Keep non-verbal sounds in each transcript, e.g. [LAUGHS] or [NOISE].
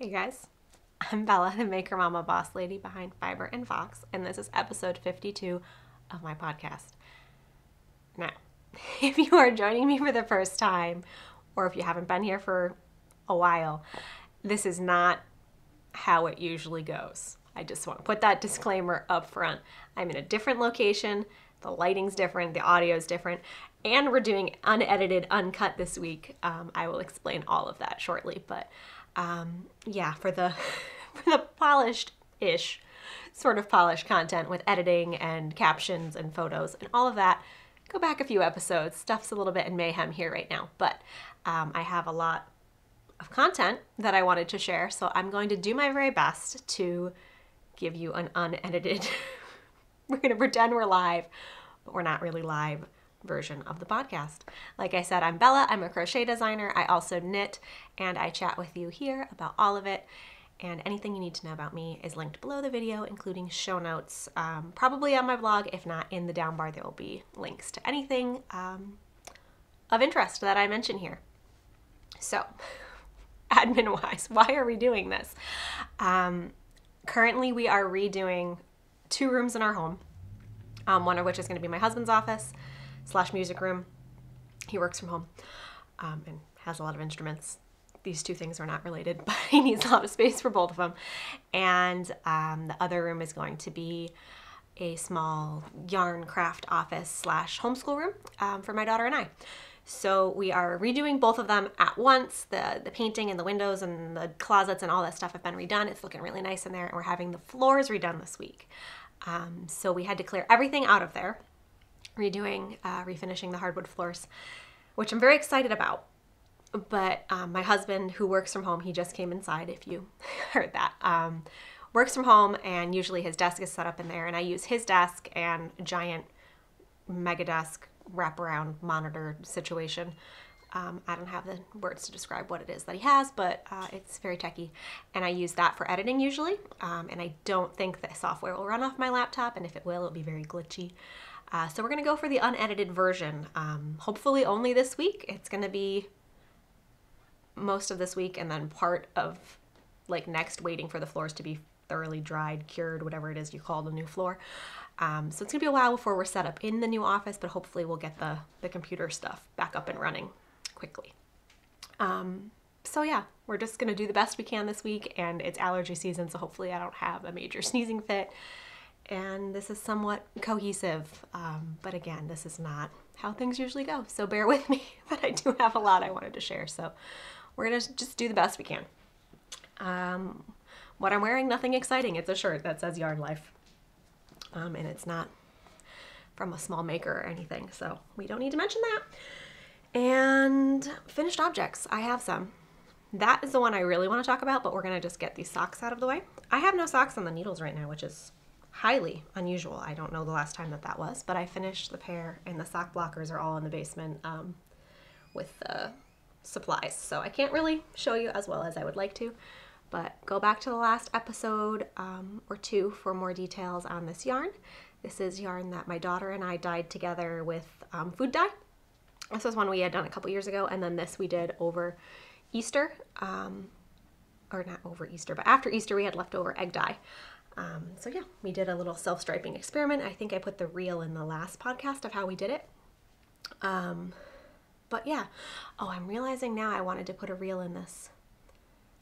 Hey guys, I'm Bella, the Maker Mama boss lady behind Fiber and Fox, and this is episode 52 of my podcast. Now, [LAUGHS] if you are joining me for the first time, or if you haven't been here for a while, this is not how it usually goes. I just want to put that disclaimer up front. I'm in a different location, the lighting's different, the audio's different, and we're doing unedited, uncut this week. Um, I will explain all of that shortly, but um, yeah, for the [LAUGHS] for the polished ish sort of polished content with editing and captions and photos and all of that, go back a few episodes. Stuff's a little bit in mayhem here right now, but um, I have a lot of content that I wanted to share, so I'm going to do my very best to give you an unedited. [LAUGHS] we're going to pretend we're live, but we're not really live version of the podcast. Like I said, I'm Bella. I'm a crochet designer. I also knit and I chat with you here about all of it. And anything you need to know about me is linked below the video, including show notes, um, probably on my blog. If not, in the down bar, there will be links to anything um, of interest that I mention here. So, [LAUGHS] admin wise, why are we doing this? Um, currently, we are redoing two rooms in our home, um, one of which is going to be my husband's office slash music room. He works from home um, and has a lot of instruments. These two things are not related, [LAUGHS] but he needs a lot of space for both of them. And um, the other room is going to be a small yarn craft office slash homeschool room um, for my daughter and I. So we are redoing both of them at once. The the painting and the windows and the closets and all that stuff have been redone. It's looking really nice in there, and we're having the floors redone this week. Um, so we had to clear everything out of there redoing, uh, refinishing the hardwood floors, which I'm very excited about. But um, my husband, who works from home, he just came inside, if you [LAUGHS] heard that, um, works from home, and usually his desk is set up in there. And I use his desk and giant mega desk wraparound monitor situation. Um, I don't have the words to describe what it is that he has, but uh, it's very techy. And I use that for editing usually. Um, and I don't think the software will run off my laptop, and if it will, it'll be very glitchy. Uh, so we're going to go for the unedited version. Um, hopefully only this week. It's going to be most of this week and then part of like next waiting for the floors to be thoroughly dried, cured, whatever it is you call the new floor. Um, so it's going to be a while before we're set up in the new office, but hopefully we'll get the, the computer stuff back up and running quickly. Um, so yeah, we're just going to do the best we can this week and it's allergy season, so hopefully I don't have a major [LAUGHS] sneezing fit and this is somewhat cohesive. Um, but again, this is not how things usually go. So bear with me, [LAUGHS] but I do have a lot I wanted to share. So we're gonna just do the best we can. Um, what I'm wearing, nothing exciting. It's a shirt that says Yarn Life, um, and it's not from a small maker or anything. So we don't need to mention that. And finished objects, I have some. That is the one I really want to talk about, but we're gonna just get these socks out of the way. I have no socks on the needles right now, which is highly unusual. I don't know the last time that that was, but I finished the pair and the sock blockers are all in the basement um, with the supplies. So I can't really show you as well as I would like to, but go back to the last episode um, or two for more details on this yarn. This is yarn that my daughter and I dyed together with um, food dye. This was one we had done a couple years ago, and then this we did over Easter, um, or not over Easter, but after Easter we had leftover egg dye. Um, so yeah, we did a little self-striping experiment. I think I put the reel in the last podcast of how we did it. Um, but yeah, oh, I'm realizing now I wanted to put a reel in this,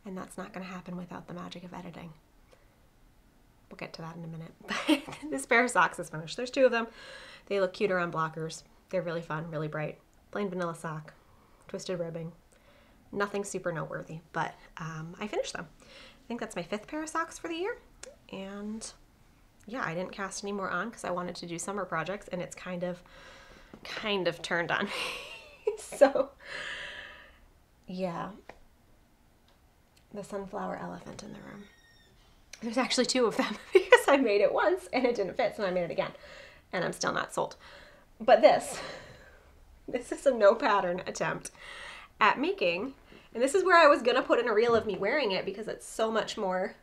and that's not going to happen without the magic of editing. We'll get to that in a minute. [LAUGHS] This pair of socks is finished. There's two of them. They look cuter on blockers. They're really fun, really bright. Plain vanilla sock, twisted ribbing. Nothing super noteworthy, but um, I finished them. I think that's my fifth pair of socks for the year and yeah, I didn't cast any more on because I wanted to do summer projects and it's kind of kind of turned on [LAUGHS] me. so yeah. The sunflower elephant in the room. There's actually two of them [LAUGHS] because I made it once and it didn't fit, so I made it again. And I'm still not sold. But this, [LAUGHS] this is a no pattern attempt at making, and this is where I was gonna put in a reel of me wearing it because it's so much more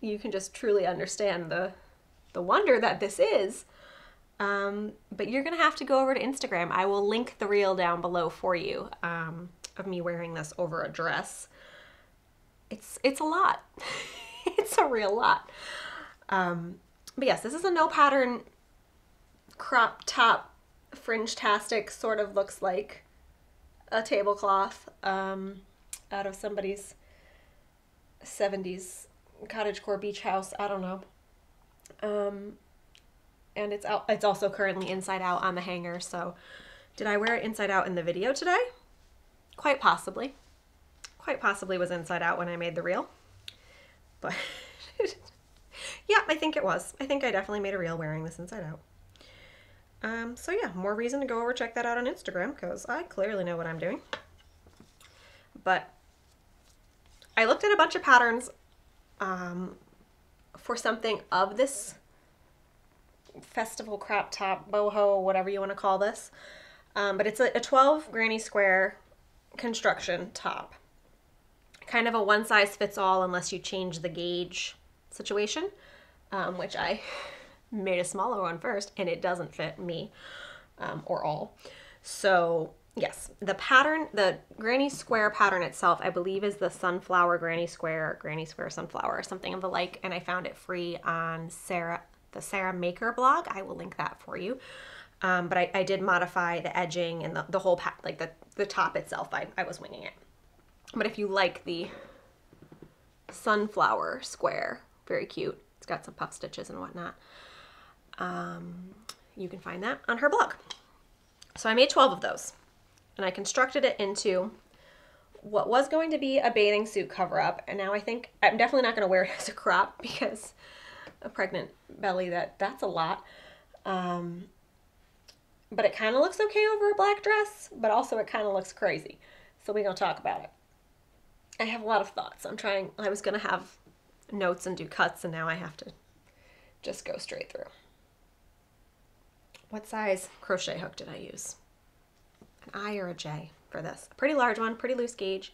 you can just truly understand the the wonder that this is. Um, but you're gonna have to go over to Instagram. I will link the reel down below for you um, of me wearing this over a dress. it's it's a lot. [LAUGHS] it's a real lot. Um, but yes, this is a no pattern crop top fringe tastic. Sort of looks like a tablecloth um, out of somebody's 70s cottagecore beach house. I don't know. Um, and it's out. It's also currently inside out on the hanger. So, did I wear it inside out in the video today? Quite possibly. Quite possibly was inside out when I made the reel. But [LAUGHS] yeah, I think it was. I think I definitely made a reel wearing this inside out. Um, so yeah, more reason to go over check that out on Instagram because I clearly know what I'm doing. But I looked at a bunch of patterns um, for something of this festival crop top, boho, whatever you want to call this. Um, but it's a, a 12 granny square construction top. Kind of a one size fits all unless you change the gauge situation, um, which I [LAUGHS] made a smaller one first and it doesn't fit me um, or all. So yes, the pattern, the granny square pattern itself, I believe is the sunflower granny square, granny square sunflower, something of the like. And I found it free on Sarah, the Sarah Maker blog. I will link that for you. Um, but I, I, did modify the edging and the, the whole pat, like the, the top itself. I, I was winging it. But if you like the sunflower square, very cute. It's got some puff stitches and whatnot. Um, you can find that on her blog. So I made 12 of those and I constructed it into what was going to be a bathing suit cover up. And now I think I'm definitely not going to wear it [LAUGHS] as a crop because a pregnant belly, that that's a lot. Um, but it kind of looks okay over a black dress, but also it kind of looks crazy. So we're going to talk about it. I have a lot of thoughts. I'm trying, I was going to have notes and do cuts, and now I have to just go straight through. What size crochet hook did I use? An I or a J for this. A pretty large one, pretty loose gauge.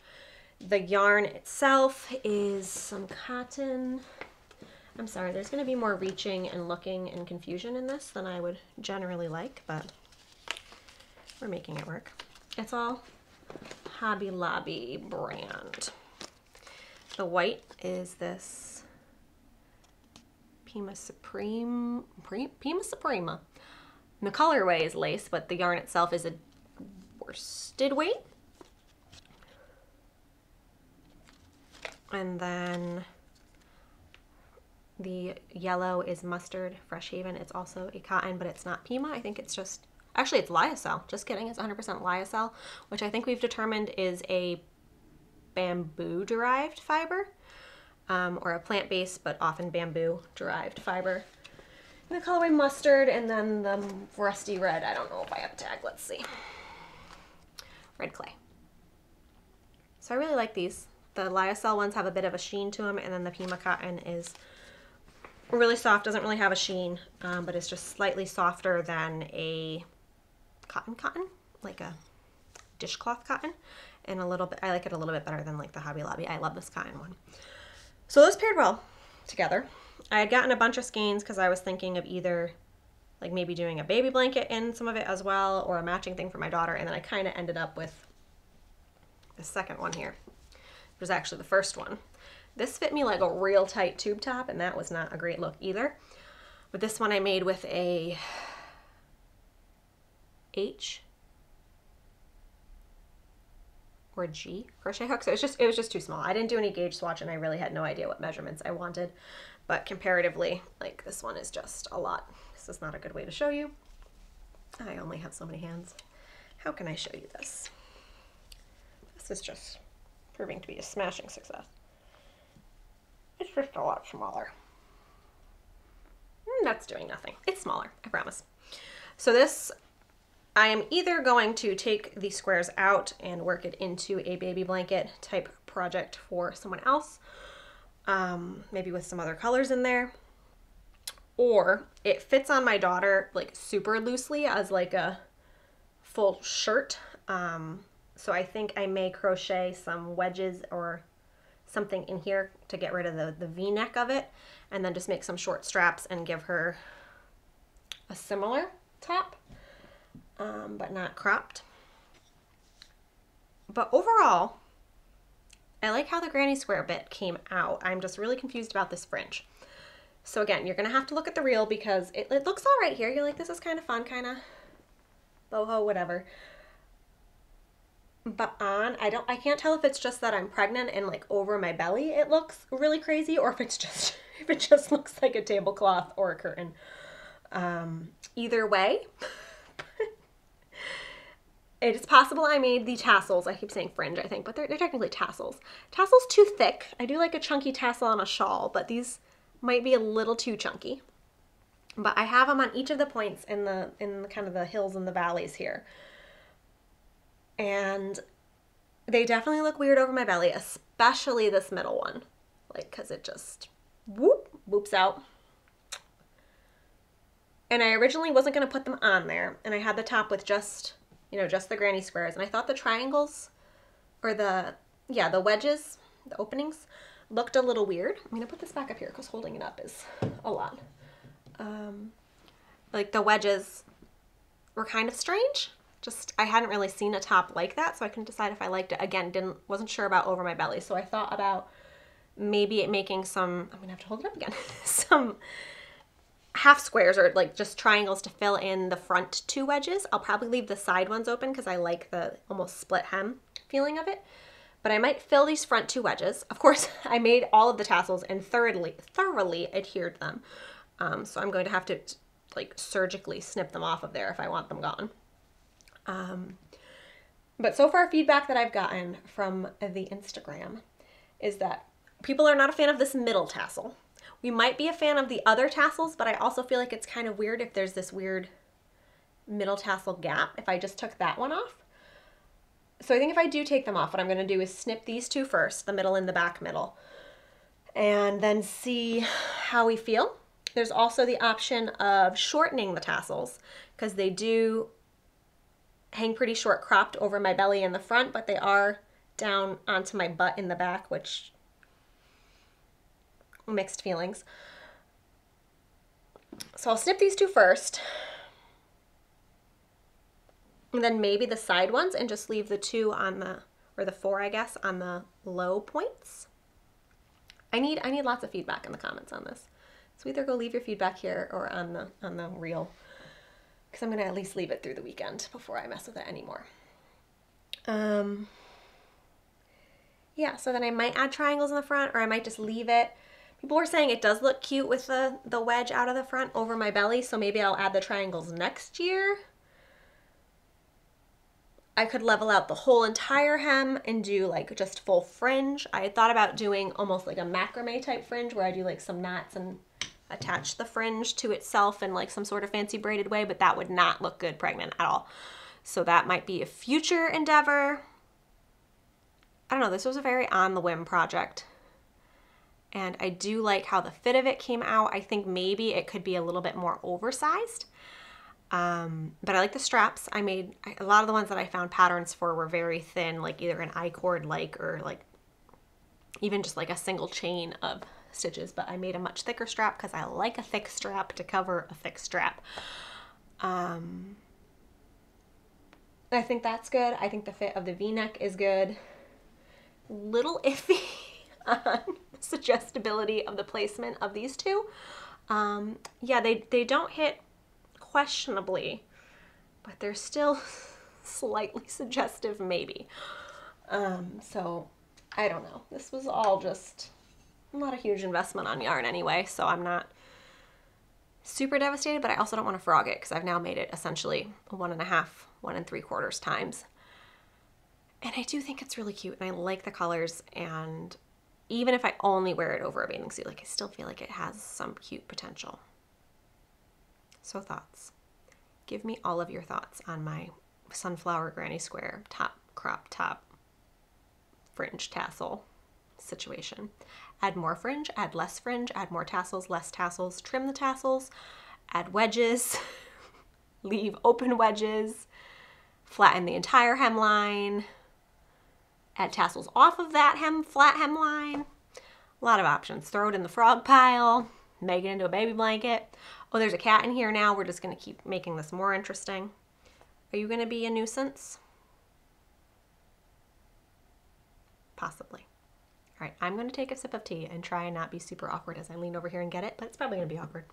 The yarn itself is some cotton. I'm sorry, there's going to be more reaching and looking and confusion in this than I would generally like, but we're making it work. It's all Hobby Lobby brand. The white is this Pima Supreme, Pima Suprema. The colorway is lace, but the yarn itself is a worsted weight. And then the yellow is mustard fresh haven it's also a cotton but it's not pima i think it's just actually it's lyocell just kidding it's 100% lyocell which i think we've determined is a bamboo derived fiber um, or a plant-based but often bamboo derived fiber the colorway mustard and then the rusty red. I don't know if I have a tag. Let's see. Red clay. So I really like these. The lyocell ones have a bit of a sheen to them and then the Pima cotton is really soft. Doesn't really have a sheen, um, but it's just slightly softer than a cotton cotton, like a dishcloth cotton. And a little bit, I like it a little bit better than like the Hobby Lobby. I love this cotton one. So those paired well together. I had gotten a bunch of skeins because I was thinking of either like maybe doing a baby blanket in some of it as well or a matching thing for my daughter and then I kind of ended up with the second one here. which was actually the first one. This fit me like a real tight tube top and that was not a great look either. But this one I made with a H or G crochet hook. So it was just it was just too small. I didn't do any gauge swatch and I really had no idea what measurements I wanted. But comparatively, like this one is just a lot. This is not a good way to show you. I only have so many hands. How can I show you this? This is just proving to be a smashing success. It's just a lot smaller. Mm, that's doing nothing. It's smaller, I promise. So this, I am either going to take the squares out and work it into a baby blanket type project for someone else, um, maybe with some other colors in there. Or it fits on my daughter like super loosely as like a full shirt. Um, so I think I may crochet some wedges or something in here to get rid of the, the v-neck of it and then just make some short straps and give her a similar top, um, but not cropped. But overall, I like how the granny square bit came out. I'm just really confused about this fringe. So again, you're gonna have to look at the reel because it, it looks all right here. You're like, this is kind of fun, kind of boho, whatever. But on, I don't, I can't tell if it's just that I'm pregnant and like over my belly it looks really crazy or if it's just, [LAUGHS] if it just looks like a tablecloth or a curtain. Um, either way, [LAUGHS] it's possible I made the tassels. I keep saying fringe, I think, but they're, they're technically tassels. Tassels too thick. I do like a chunky tassel on a shawl, but these might be a little too chunky. But I have them on each of the points in the in the, kind of the hills and the valleys here. And they definitely look weird over my belly, especially this middle one. Like, cause it just whoop, whoops out. And I originally wasn't gonna put them on there, and I had the top with just you know, just the granny squares. And I thought the triangles or the, yeah, the wedges, the openings looked a little weird. I'm gonna put this back up here because holding it up is a lot. Um, like the wedges were kind of strange. Just, I hadn't really seen a top like that, so I couldn't decide if I liked it. Again, didn't, wasn't sure about over my belly. So I thought about maybe making some, I'm gonna have to hold it up again, [LAUGHS] some half squares or like just triangles to fill in the front two wedges. I'll probably leave the side ones open because I like the almost split hem feeling of it. But I might fill these front two wedges. Of course, [LAUGHS] I made all of the tassels and thoroughly, thoroughly adhered them. Um, so I'm going to have to like surgically snip them off of there if I want them gone. Um, but so far feedback that I've gotten from the Instagram is that people are not a fan of this middle tassel. We might be a fan of the other tassels, but I also feel like it's kind of weird if there's this weird middle tassel gap if I just took that one off. So I think if I do take them off, what I'm going to do is snip these two first, the middle and the back middle, and then see how we feel. There's also the option of shortening the tassels because they do hang pretty short cropped over my belly in the front, but they are down onto my butt in the back, which mixed feelings. So I'll snip these two first. And then maybe the side ones and just leave the two on the, or the four, I guess, on the low points. I need, I need lots of feedback in the comments on this. So either go leave your feedback here or on the, on the reel because I'm going to at least leave it through the weekend before I mess with it anymore. Um, yeah, so then I might add triangles in the front or I might just leave it People were saying it does look cute with the, the wedge out of the front over my belly, so maybe I'll add the triangles next year. I could level out the whole entire hem and do like just full fringe. I had thought about doing almost like a macrame type fringe where I do like some knots and attach the fringe to itself in like some sort of fancy braided way, but that would not look good pregnant at all. So that might be a future endeavor. I don't know, this was a very on the whim project and I do like how the fit of it came out. I think maybe it could be a little bit more oversized. Um, but I like the straps. I made a lot of the ones that I found patterns for were very thin, like either an I-cord like or like even just like a single chain of stitches. But I made a much thicker strap because I like a thick strap to cover a thick strap. Um, I think that's good. I think the fit of the v-neck is good. Little iffy [LAUGHS] on suggestibility of the placement of these two. Um, yeah, they, they don't hit questionably, but they're still [LAUGHS] slightly suggestive maybe. Um, so I don't know. This was all just not a huge investment on yarn anyway, so I'm not super devastated, but I also don't want to frog it because I've now made it essentially one and a half, one and three quarters times. And I do think it's really cute and I like the colors and even if I only wear it over a bathing suit, like I still feel like it has some cute potential. So thoughts. Give me all of your thoughts on my sunflower granny square top crop top fringe tassel situation. Add more fringe, add less fringe, add more tassels, less tassels, trim the tassels, add wedges, [LAUGHS] leave open wedges, flatten the entire hemline, add tassels off of that hem, flat hemline. A lot of options. Throw it in the frog pile, make it into a baby blanket. Oh, there's a cat in here now. We're just gonna keep making this more interesting. Are you gonna be a nuisance? Possibly. All right, I'm going to take a sip of tea and try and not be super awkward as I lean over here and get it, but it's probably going to be awkward.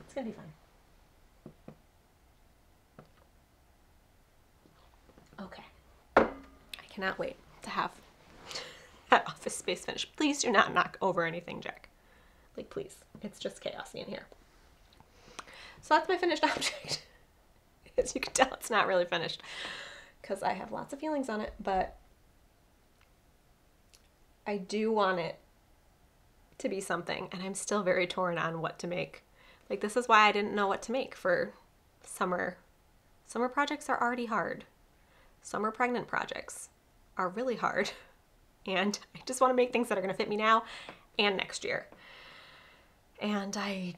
It's going to be fine. Okay. I cannot wait to have [LAUGHS] that office space finished. Please do not knock over anything, Jack. Like, please. It's just chaos in here. So that's my finished [LAUGHS] object. As you can tell, it's not really finished because I have lots of feelings on it, but I do want it to be something, and I'm still very torn on what to make. Like, this is why I didn't know what to make for summer. Summer projects are already hard. Summer pregnant projects are really hard. [LAUGHS] And I just want to make things that are going to fit me now and next year. And I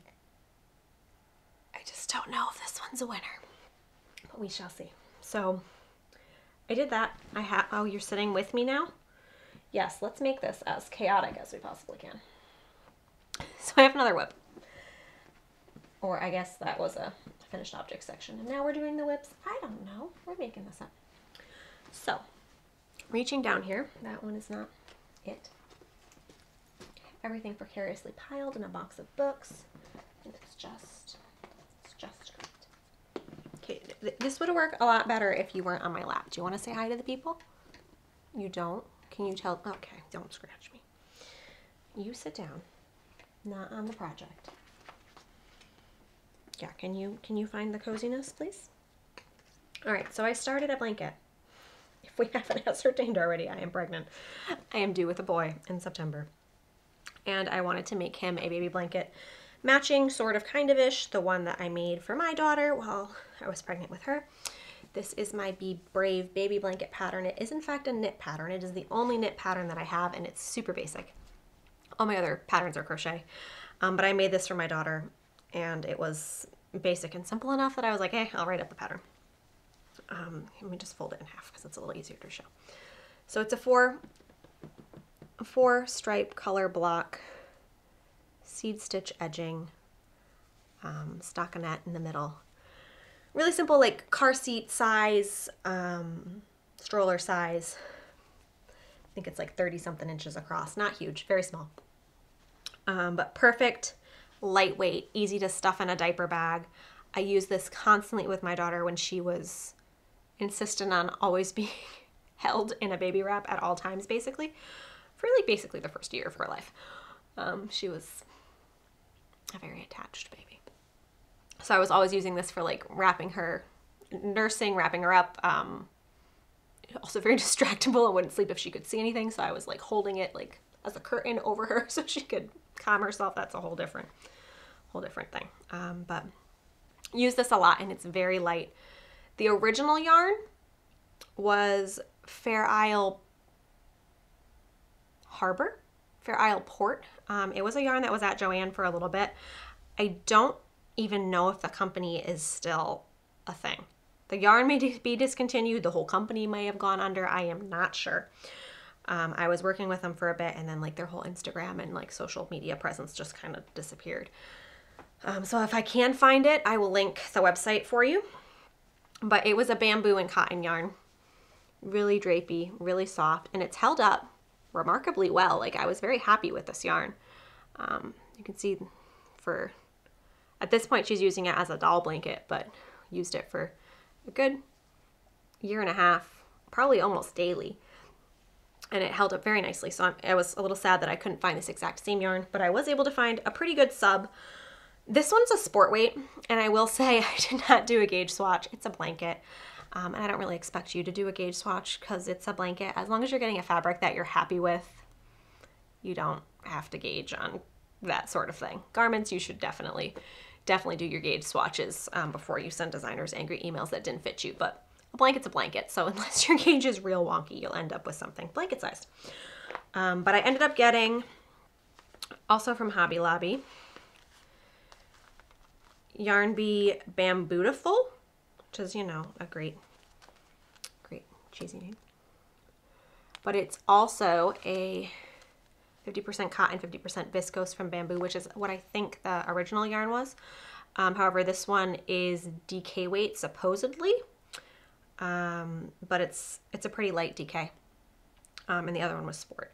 I just don't know if this one's a winner. But we shall see. So I did that. I have oh, you're sitting with me now? Yes, let's make this as chaotic as we possibly can. So I have another whip. Or I guess that was a finished object section. And now we're doing the whips. I don't know. We're making this up. So, reaching down here, that one is not it. Everything precariously piled in a box of books. It's just, just. Okay, th this would work a lot better if you weren't on my lap. Do you want to say hi to the people? You don't? Can you tell? Okay, don't scratch me. You sit down. Not on the project. Yeah, can you can you find the coziness, please? All right, so I started a blanket. If we [LAUGHS] haven't ascertained already, I am pregnant. I am due with a boy in September. And I wanted to make him a baby blanket matching, sort of, kind of ish, the one that I made for my daughter while I was pregnant with her. This is my Be Brave baby blanket pattern. It is in fact a knit pattern. It is the only knit pattern that I have and it's super basic. All my other patterns are crochet. Um, but I made this for my daughter and it was basic and simple enough that I was like, hey, I'll write up the pattern. Um, let me just fold it in half because it's a little easier to show. So it's a four, four stripe color block, seed stitch edging, um, stockinette in the middle, really simple like car seat size, um, stroller size. I think it's like 30 something inches across, not huge, very small. Um, but perfect, lightweight, easy to stuff in a diaper bag. I use this constantly with my daughter when she was insistent on always [LAUGHS] being held in a baby wrap at all times, basically, for like basically the first year of her life. Um, she was a very attached baby. So I was always using this for like wrapping her, nursing, wrapping her up. Um, also very [LAUGHS] distractible and wouldn't sleep if she could see anything. So I was like holding it like as a curtain [LAUGHS] over her so she could calm herself. That's a whole different, whole different thing. Um, but use this a lot and it's very light. The original yarn was Fair Isle Harbor, Fair Isle Port. Um, it was a yarn that was at Joann for a little bit. I don't even know if the company is still a thing. The yarn may be discontinued, the whole company may have gone under, I am not sure. Um, I was working with them for a bit and then like their whole Instagram and like social media presence just kind of disappeared. Um, so if I can find it, I will link the website for you. But it was a bamboo and cotton yarn. Really drapey, really soft, and it's held up remarkably well. Like I was very happy with this yarn. Um, you can see for at this point, she's using it as a doll blanket, but used it for a good year and a half, probably almost daily. And it held up very nicely. So I'm, I was a little sad that I couldn't find this exact same yarn, but I was able to find a pretty good sub. This one's a sport weight, and I will [LAUGHS] say I did not do a gauge swatch. It's a blanket. Um, and I don't really expect you to do a gauge swatch because it's a blanket. As long as you're getting a fabric that you're happy with, you don't have to gauge on that sort of thing. Garments, you should definitely definitely do your gauge swatches um, before you send designers angry emails that didn't fit you. But a blanket's a blanket, so [LAUGHS] unless your gauge is real wonky, you'll end up with something blanket sized. Um, but I ended up getting, also from Hobby Lobby, Yarn Bee Bambootiful, which is, you know, a great, great cheesy name. But it's also a 50% cotton, 50% viscose from bamboo, which is what I think the original yarn was. Um, however, this one is DK weight supposedly, um, but it's it's a pretty light DK, um, and the other one was sport.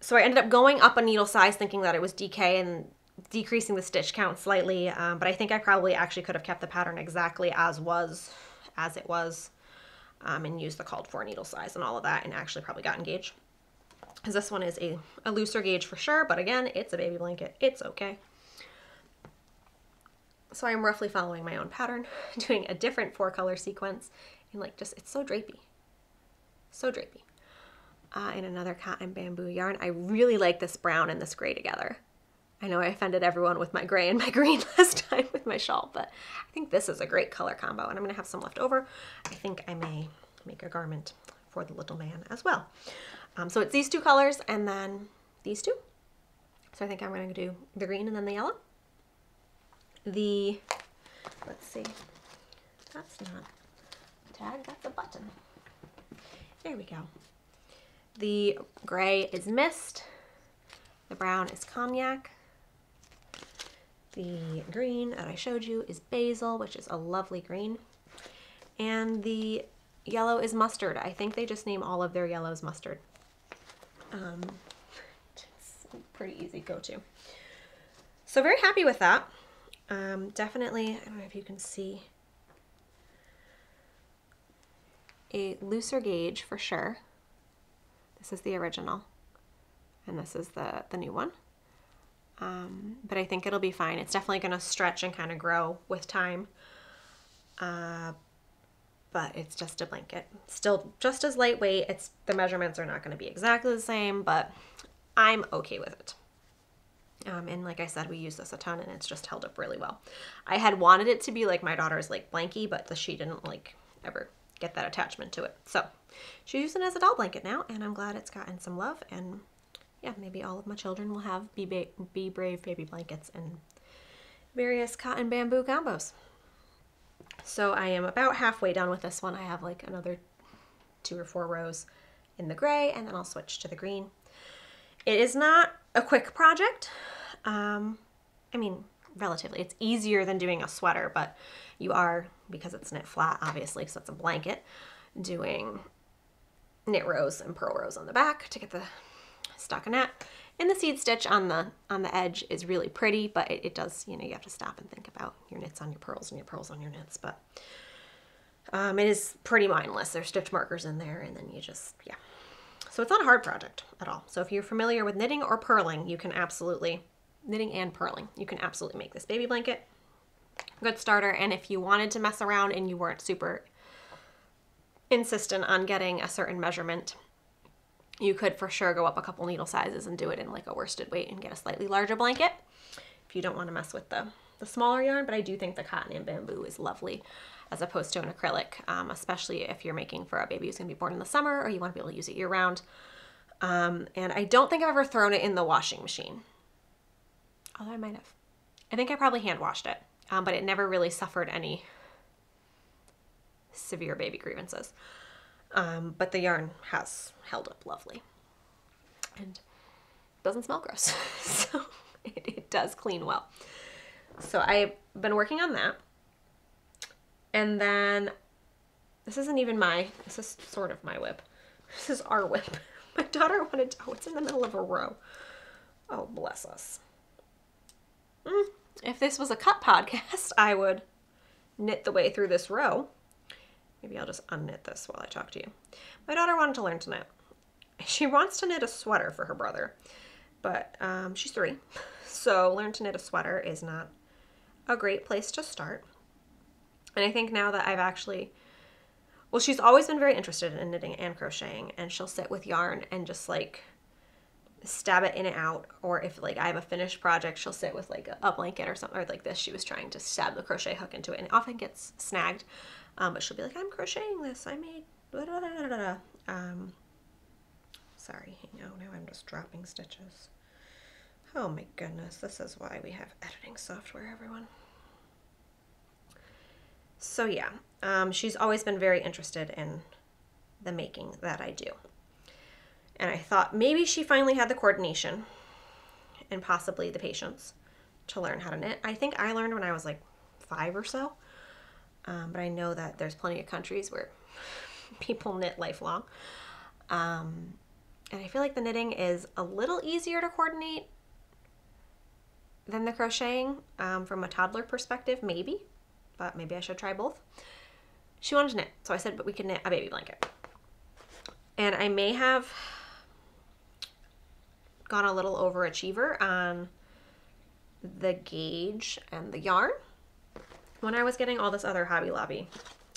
so I ended up going up a needle size thinking that it was DK and decreasing the stitch count slightly, um, but I think I probably actually could have kept the pattern exactly as was, as it was, um, and used the called for needle size and all of that, and actually probably got engaged. Because this one is a, a looser gauge for sure, but again, it's a baby blanket. It's okay. So I'm roughly following my own pattern, [LAUGHS] doing a different four color sequence, and like just, it's so drapey. So drapey. Uh, in another cotton bamboo yarn. I really like this brown and this gray together. I know I offended everyone with my gray and [LAUGHS] my green last time with my shawl, but I think this is a great color combo and I'm gonna have some left over. I think I may make a garment for the little man as well. Um, so it's these two colors and then these two. So I think I'm gonna do the green and then the yellow. The, let's see, that's not tag, that's a button. There we go. The gray is mist. The brown is cognac. The green that I showed you is basil, which is a lovely green. And the yellow is mustard. I think they just name all of their yellows mustard. Um, it's pretty easy go-to. So very happy with that. Um, definitely, I don't know if you can see, a looser gauge for sure. This is the original, and this is the, the new one. Um, but I think it'll be fine. It's definitely going to stretch and kind of grow with time. Uh, but it's just a blanket. Still just as lightweight. It's the measurements are not going to be exactly the same, but I'm okay with it. Um, and like I said, we use this a ton and it's just held up really well. I had wanted it to be like my daughter's like blankie, but the, she didn't like ever get that attachment to it. So she's using it as a doll blanket now and I'm glad it's gotten some love and yeah, maybe all of my children will have Be, ba Be Brave baby blankets and various cotton bamboo combos. So I am about halfway done with this one. I have like another two or four rows in the gray and then I'll switch to the green. It is not a quick project. Um, I mean, relatively. It's easier than doing a sweater, but you are, because it's knit flat, obviously, because it's a blanket, doing knit rows and purl rows on the back to get the stockinette. And the seed stitch on the on the edge is really pretty, but it, it, does, you know, you have to stop and think about your knits on your purls and your purls on your knits. But um, it is pretty mindless. There's stitch markers in there, and then you just, yeah. So it's not a hard project at all. So if you're familiar with knitting or purling, you can absolutely, knitting and purling, you can absolutely make this baby blanket. Good starter. And if you wanted to mess around and you weren't super insistent on getting a certain measurement, you could for sure go up a couple needle sizes and do it in like a worsted weight and get a slightly larger blanket if you don't want to mess with the, the smaller yarn. But I do think the cotton and bamboo is lovely as opposed to an acrylic, um, especially if you're making for a baby who's going to be born in the summer or you want to be able to use it year round. Um, and I don't think I've ever thrown it in the washing machine. Although I might have. I think I probably hand washed it, um, but it never really suffered any severe baby grievances. Um, but the yarn has held up lovely and doesn't smell gross. [LAUGHS] so it, it does clean well. So I've been working on that. And then this isn't even my, this is sort of my whip. This is our whip. [LAUGHS] My daughter wanted to, oh, it's in the middle of a row. Oh, bless us. Mm, if this was a cut [LAUGHS] podcast, I would knit the way through this row. Maybe I'll just unknit this while I talk to you. My daughter wanted to learn to knit. [LAUGHS] She wants to knit a sweater for her brother, but um, she's three. [LAUGHS] So learn to knit a sweater is not a great place to start. And I think now that I've actually, well, she's always been very interested in knitting and crocheting, and she'll sit with yarn and just like stab it in and out. Or if like I have a finished project, she'll sit with like a, blanket or something, or like this. She was trying to stab the crochet hook into it, and it often gets snagged. Um, but she'll be like, I'm crocheting this. I made. Um, sorry, hang on. now I'm just dropping stitches. Oh my goodness, this is why we have editing software, everyone. So yeah, um, she's always been very interested in the making that I do. And I thought maybe she finally had the coordination and possibly the patience to learn how to knit. I think I learned when I was like five or so. Um, but I know that there's plenty of countries where people knit lifelong. Um, And I feel like the knitting is a little easier to coordinate than the crocheting um, from a toddler perspective, maybe, but maybe I should try both. She wanted to knit, so I said, but we can knit a baby blanket. And I may have gone a little overachiever on the gauge and the yarn. When I was getting all this other Hobby Lobby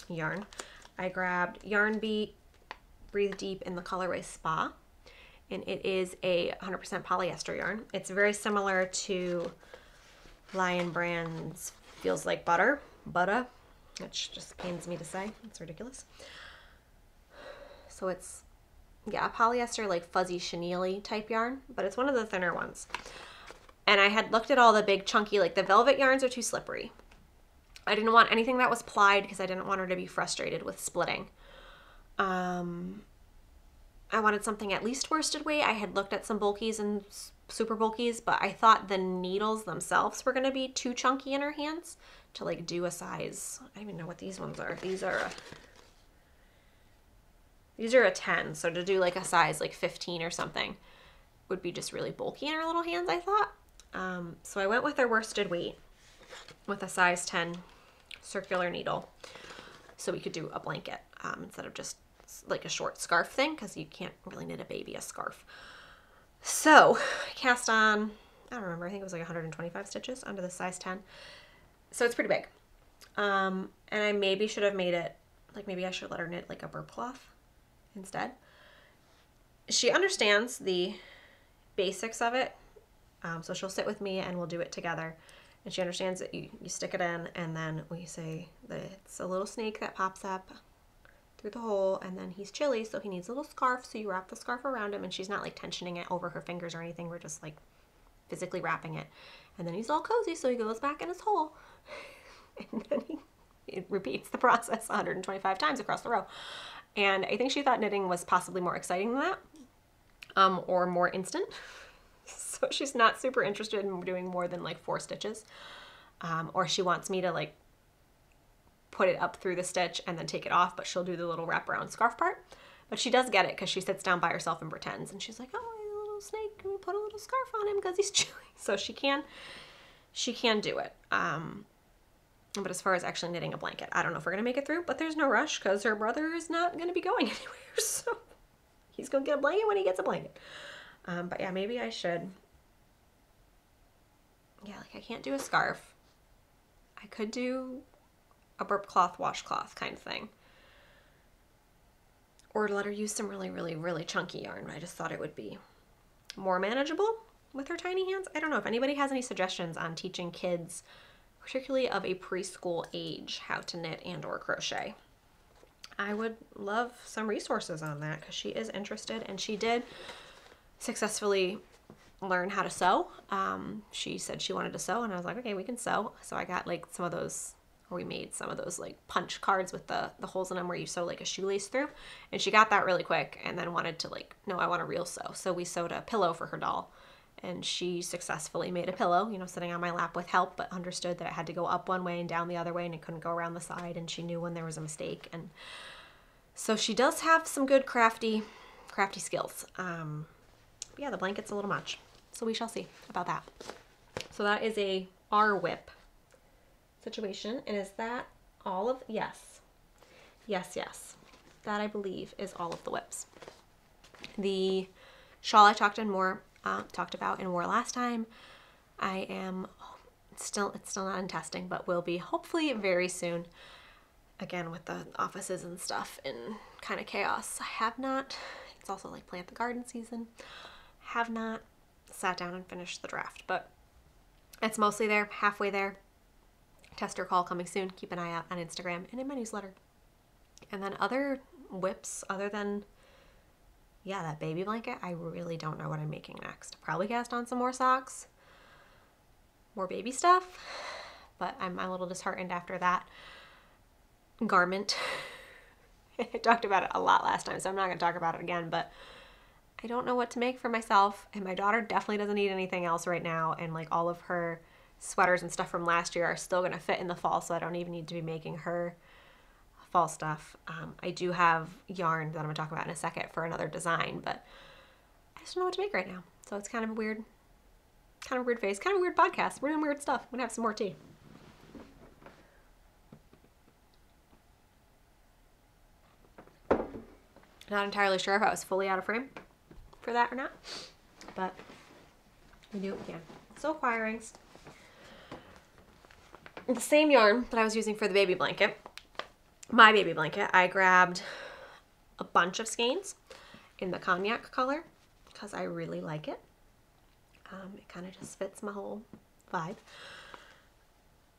yarn, I grabbed Yarn Bee Breathe Deep in the colorway Spa. And it is a 100% polyester yarn. It's very similar to Lion Brand's Feels Like Butter, Butter, which just pains me to say. It's ridiculous. So it's, yeah, polyester, like fuzzy chenille type yarn, but it's one of the thinner ones. And I had looked at all the big chunky, like the velvet yarns are too slippery. I didn't want anything that was plied because I didn't want her to be frustrated with splitting. Um, I wanted something at least worsted weight. I had looked at some bulkies and super bulkies, but I thought the needles themselves were going to be too chunky in her hands to like do a size. I don't even know what these ones are. These are a, these are a 10, so to do like a size like 15 or something would be just really bulky in her little hands, I thought. Um, so I went with her worsted weight with a size 10 circular needle so we could do a blanket um, instead of just like a short scarf thing because you can't really knit a baby a scarf. So cast on, I don't remember, I think it was like 125 stitches under the size 10. So it's pretty big. Um, and I maybe should have made it, like maybe I should let her knit like a burp cloth instead. She understands the basics of it. Um, so she'll sit with me and we'll do it together and she understands that you, you stick it in and then we say that it's a little snake that pops up through the hole and then he's chilly so he needs a little scarf so you wrap the scarf around him and she's not like tensioning it over her fingers or anything we're just like physically wrapping it. And then he's all cozy so he goes back in his hole. [LAUGHS] And then he it repeats the process 125 times across the row. And i think she thought knitting was possibly more exciting than that um, or more instant [LAUGHS] so she's not super interested in doing more than like four stitches. Um, or she wants me to like put it up through the stitch and then take it off, but she'll do the little wraparound scarf part. But she does get it because she sits down by herself and pretends. And she's like, oh, a little snake, we put a little scarf on him because he's [LAUGHS] chilly. So she can, she can do it. Um, but as far as actually knitting a blanket, I don't know if we're going to make it through, but there's no rush because her brother is not going to be going [LAUGHS] anywhere. So he's going to get a blanket when he gets a blanket. Um, but yeah, maybe I should yeah, like I can't do a scarf. I could do a burp cloth, washcloth kind of thing. Or let her use some really, really, really chunky yarn. I just thought it would be more manageable with her tiny hands. I don't know if anybody has any suggestions on teaching kids, particularly of a preschool age, how to knit and or crochet. I would love some resources on that because she is interested and she did successfully learn how to sew. Um, she said she wanted to sew, and I was like, okay, we can sew. So I got like some of those, or we made some of those like punch cards with the the holes in them where you sew like a shoelace through. And she got that really quick, and then wanted to like, no, I want a real sew. So we sewed a pillow for her doll, and she successfully made a pillow, you know, sitting on my lap with help, but understood that it had to go up one way and down the other way, and it couldn't go around the side. And she knew when there was a mistake, and so she does have some good crafty, crafty skills. Um, yeah, the blanket's a little much. So we shall see about that. So that is a R whip situation. And is that all of, yes. Yes, yes. That I believe is all of the whips. The shawl I talked in more, uh, talked about and wore last time. I am still, it's still not in testing, but will be hopefully very soon. Again, with the offices and stuff in kind of chaos. I have not, it's also like plant the garden season. Have not sat down and finished the draft, but it's mostly there, halfway there. Tester call coming soon. Keep an eye out on Instagram and in my newsletter. And then other whips, other than, yeah, that baby blanket, I really don't know what I'm making next. Probably cast on some more socks, more baby stuff, but I'm a little disheartened after that garment. [LAUGHS] I talked about it a lot last time, so I'm not going to talk about it again, but I don't know what to make for myself. And my daughter definitely doesn't need anything else right now. And like all of her sweaters and stuff from last year are still to fit in the fall. So I don't even need to be making her fall stuff. Um, I do have yarn that I'm to talk about in a second for another design, but I just don't know what to make right now. So it's kind of a weird, kind of weird phase, kind of weird podcast. We're doing weird stuff. I'm gonna have some more tea. Not entirely sure if I was fully out of frame for that or not, but we do what we. So acquirings. The same yarn that I was using for the baby blanket, my baby blanket, I grabbed a bunch of skeins in the cognac color because I really like it. Um, it kind of just fits my whole vibe.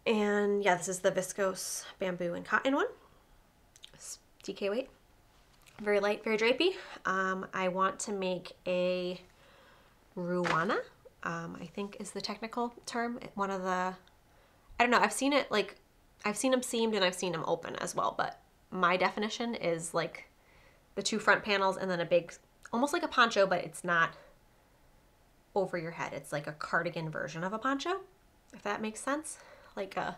And yeah, this is the viscose bamboo and cotton one. It's DK weight. Very light, very drapey. Um, I want to make a Ruana, um, I think is the technical term. One of the, I don't know, I've seen it like, I've seen them seamed and I've seen them open as well, but my definition is like the two front panels and then a big, almost like a poncho, but it's not over your head. It's like a cardigan version of a poncho, if that makes sense. Like a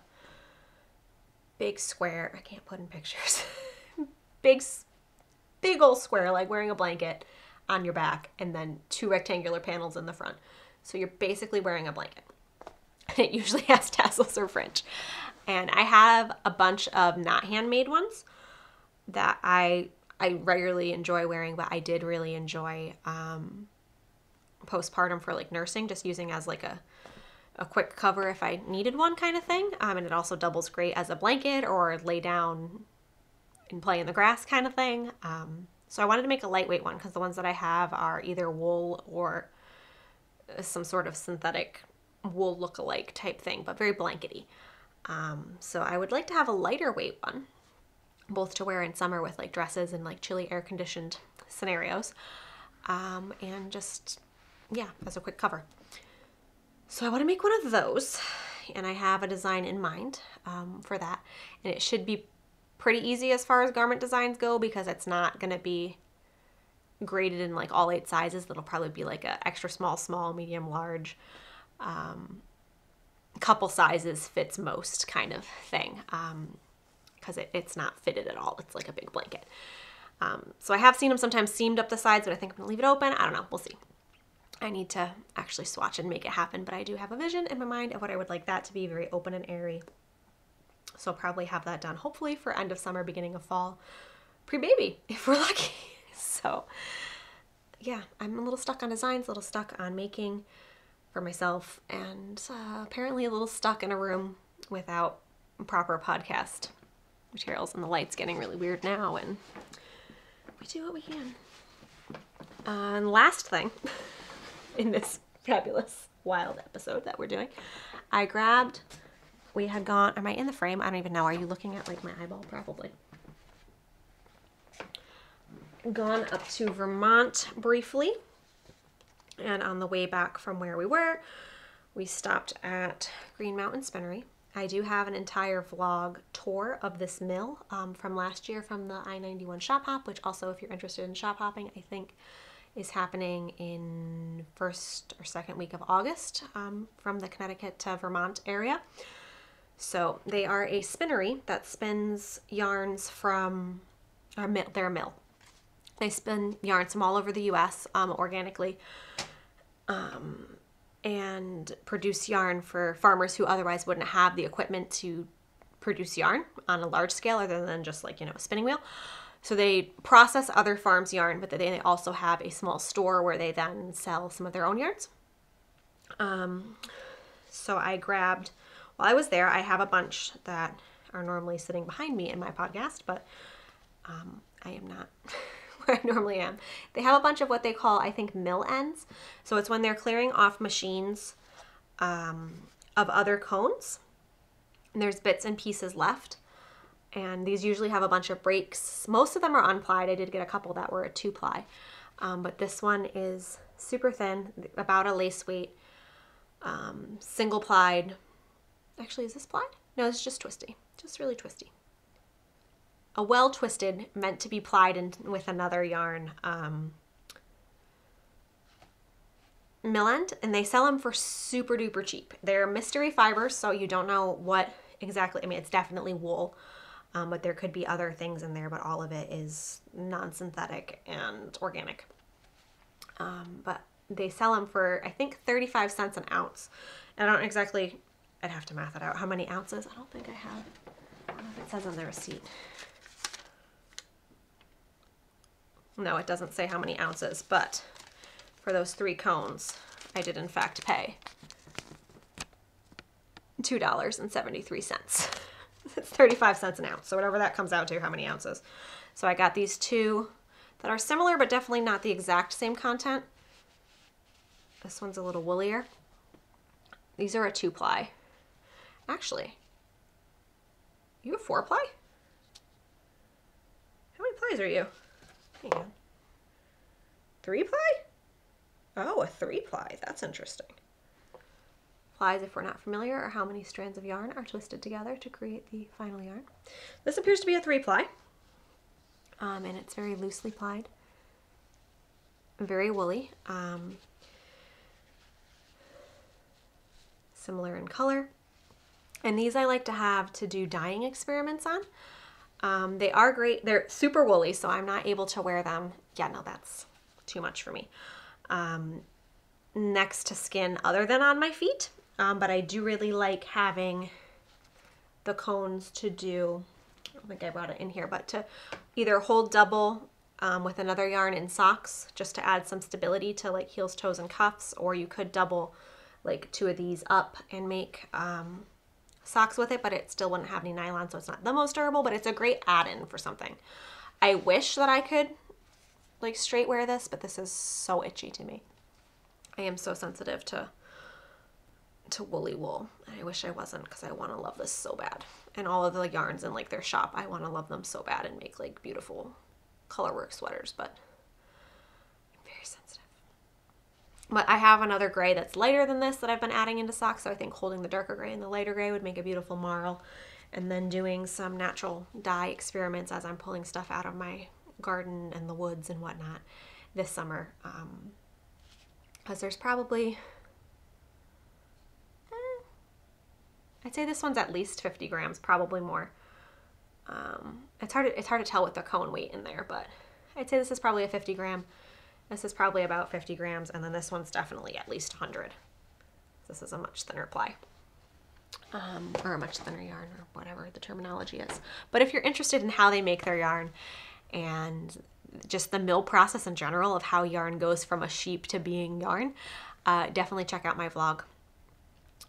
big square, I can't put in pictures. [LAUGHS] big, big old square, like wearing a blanket on your back, and then two rectangular panels in the front. So you're basically wearing a blanket. [LAUGHS] It usually has tassels or fringe. And I have a bunch of not handmade ones that I I regularly enjoy wearing, but I did really enjoy um, postpartum for like nursing, just using as like a a quick cover if I needed one kind of thing. Um, and it also doubles great as a blanket or lay down and play in the grass kind of thing. Um, so I wanted to make a lightweight one because the ones that I have are either wool or some sort of synthetic wool look-alike type thing, but very blankety. Um, so I would like to have a lighter weight one both to wear in summer with like dresses and like chilly air conditioned scenarios. Um, and just, yeah, as a quick cover. So I want to make one of those and I have a design in mind um, for that. And it should be pretty easy as far as garment designs go because it's not going to be graded in like all eight sizes. That'll probably be like a extra small, small, medium, large. Um, couple sizes fits most kind of thing. Um, because it, it's not fitted at all. It's like a big blanket. Um, so I have seen them sometimes seamed up the sides, but I think I'm gonna leave it open. I don't know, we'll see. I need to actually swatch and make it happen, but I do have a vision in my mind of what I would like that to be, very open and airy. So I'll probably have that done hopefully for end of summer, beginning of fall, pre-baby, [LAUGHS] if we're lucky. so yeah, I'm a little stuck on designs, a little stuck on making for myself, and uh, apparently a little stuck in a room without proper podcast materials and the light's getting really weird now and we do what we can. Uh, and last thing [LAUGHS] in this fabulous wild episode that we're doing, I grabbed, we had gone, am I in the frame? I don't even know. Are you looking at like my eyeball? Probably. Gone up to Vermont briefly. And on the way back from where we were, we stopped at Green Mountain Spinnery I do have an entire vlog tour of this mill um, from last year from the I-91 shop hop, which also if you're interested in shop hopping, I think is happening in first or second week of August um, from the Connecticut to Vermont area. So they are a spinnery that spins yarns from mill, their mill. They spin yarns from all over the U.S. Um, organically. Um, and produce yarn for farmers who otherwise wouldn't have the equipment to produce yarn on a large scale other than just like, you know, a spinning wheel. So they process other farms' yarn, but they also have a small store where they then sell some of their own yarns. Um, so I grabbed, while I was there, I have a bunch that are normally sitting behind me in my podcast, but um, I am not [LAUGHS] where I normally am. They have a bunch of what they call, I think, mill ends. So it's when they're clearing off machines um, of other cones. And there's bits and pieces left. And these usually have a bunch of breaks. Most of them are unplied. I did get a couple that were a two ply. Um, but this one is super thin, about a lace weight, um, single plied. Actually, is this plied? No, it's just twisty. Just really twisty a well twisted meant to be plied in with another yarn um, mill end and they sell them for super duper cheap they're mystery fibers so you don't know what exactly i mean it's definitely wool um, but there could be other things in there but all of it is non-synthetic and organic Um, but they sell them for, I think, 35 cents an ounce. I don't exactly, I'd have to math it out, how many ounces. I don't think I have, I don't know if it says on the receipt. No, it doesn't say how many ounces, but for those three cones, I did in fact pay $2.73. [LAUGHS] it's 35 cents an ounce. So whatever that comes out to, how many ounces. So I got these two that are similar, but definitely not the exact same content. This one's a little woollier. These are a two ply. Actually, you have four ply? How many plies are you? Hang on. Three ply? Oh, a three ply. That's interesting. Plies, if we're not familiar, are how many strands of yarn are twisted together to create the final yarn. This appears to be a three ply, um, and it's very loosely plied, very woolly, um, similar in color. And these I like to have to do dyeing experiments on. Um, they are great. They're super woolly, so I'm not able to wear them. Yeah, no, that's too much for me. Um, next to skin other than on my feet. Um, but I do really like having the cones to do, I don't think I brought it in here, but to either hold double um, with another yarn in socks just to add some stability to like heels, toes, and cuffs, or you could double like two of these up and make um, socks with it, but it still wouldn't have any nylon, so it's not the most durable, but it's a great add-in for something. I wish that I could like straight wear this, but this is so itchy to me. I am so sensitive to to woolly wool. I wish I wasn't because I want to love this so bad. And all of the yarns in like their shop, I want to love them so bad and make like beautiful colorwork sweaters, but I'm very sensitive. But I have another gray that's lighter than this that I've been adding into socks, so I think holding the darker gray and the lighter gray would make a beautiful marl. And then doing some natural dye experiments as I'm pulling stuff out of my garden and the woods and whatnot this summer. Because um, there's probably I'd say this one's at least 50 grams, probably more. Um, it's hard to, it's hard to tell with the cone weight in there, but I'd say this is probably a 50 gram. This is probably about 50 grams, and then this one's definitely at least 100. This is a much thinner ply. Um, or a much thinner yarn, or whatever the terminology is. But if you're interested in how they make their yarn and just the mill process in general of how yarn goes from a sheep to being yarn, uh, definitely check out my vlog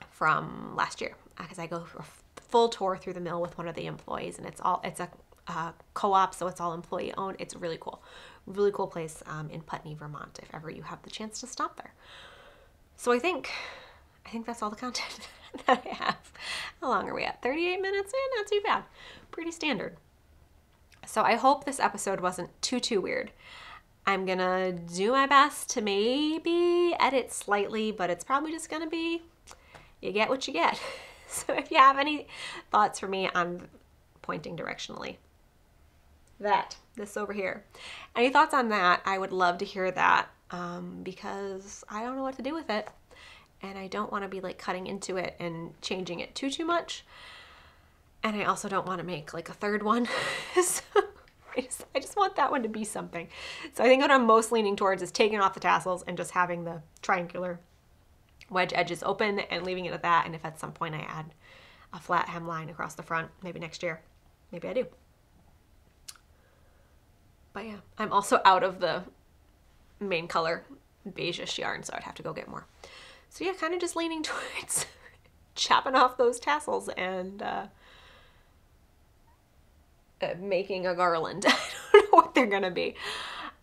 from last year because I go a full tour through the mill with one of the employees, and it's all it's a uh, co-op, so it's all employee owned. It's really cool, really cool place um, in Putney, Vermont. If ever you have the chance to stop there. So I think, I think that's all the content [LAUGHS] that I have. How long are we at? 38 minutes? Eh, not too bad. Pretty standard. So I hope this episode wasn't too too weird. I'm gonna do my best to maybe edit slightly, but it's probably just gonna be you get what you get. [LAUGHS] So if you have any thoughts for me on pointing directionally, that, this over here. Any thoughts on that? I would love to hear that um, because I don't know what to do with it. And I don't want to be like cutting into it and changing it too, too much. And I also don't want to make like a third one. [LAUGHS] so I just, I just want that one to be something. So I think what I'm most leaning towards is taking off the tassels and just having the triangular wedge edges open and leaving it at that. And if at some point I add a flat hemline across the front, maybe next year, maybe I do. But yeah, I'm also out of the main color beigeish yarn, so I'd have to go get more. So yeah, kind of just leaning [LAUGHS] towards chopping off those tassels and uh, uh, making a garland. [LAUGHS] I don't know what they're gonna be,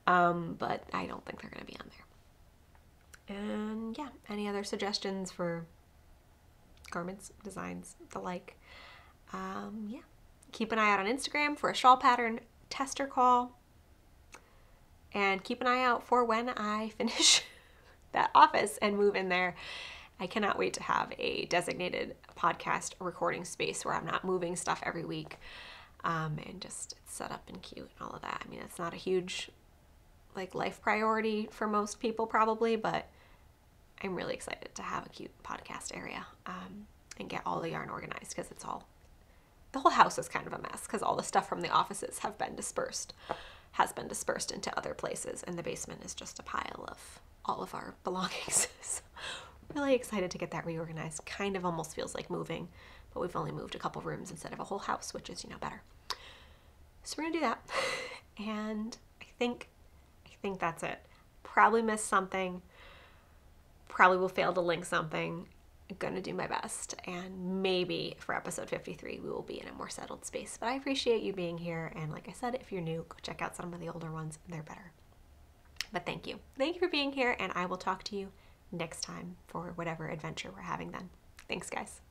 um, but I don't think they're gonna be on there. And yeah, any other suggestions for garments, designs, the like. Um, yeah, keep an eye out on Instagram for a shawl pattern tester call. And keep an eye out for when I [LAUGHS] finish that office and move in there. I cannot wait to have a designated podcast recording space where I'm not moving stuff every week um, and just set up and cute and all of that. I mean, it's not a huge like life priority for most people probably, but I'm really excited to have a cute podcast area um, and get all the yarn organized because it's all, the whole house is kind of a mess because all the stuff from the offices have been dispersed. Has been dispersed into other places, and the basement is just a pile of all of our [LAUGHS] belongings. so really excited to get that reorganized. Kind of almost feels like moving, but we've only moved a couple rooms instead of a whole house, which is, you know, better. So we're gonna do that. [LAUGHS] And I think I think that's it. Probably missed something. Probably will fail to link something. Gonna do my best. And maybe for episode 53 we will be in a more settled space. But I appreciate you being here. And like I said, if you're new, go check out some of the older ones. They're better. But thank you. Thank you for being here, and I will talk to you next time for whatever adventure we're having then. Thanks, guys.